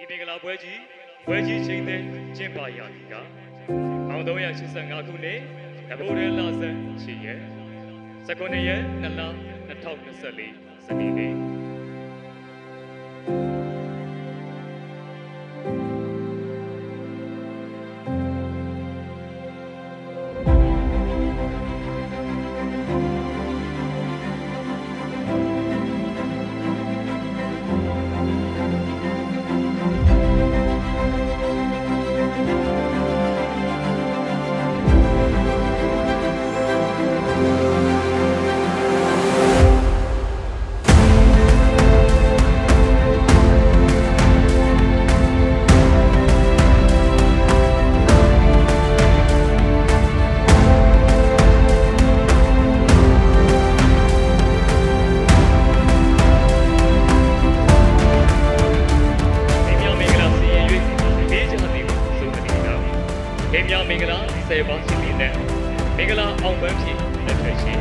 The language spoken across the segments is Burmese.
ဤမင်္ဂလာပွဲကြီးပွဲကြီးချိန်တဲ့ကျင်းပရသည်က1385ခုနှစ်တဘိုးရဲလဆန်း8ရက်19ရက်2လ2024စနေနေ့ ဒေမြောင်မင်္ဂလာဆယ်ပါးရှိနေတဲ့မင်္ဂလာအောင်ပန်းဖြင့်လက်ထက်ရှိ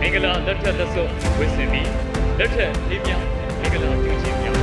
မင်္ဂလာလက်ထက်လက်စွပ်ဝစ်စင်ပြီးလက်ထက်လေးမြောင်မင်္ဂလာပြုခြင်းများ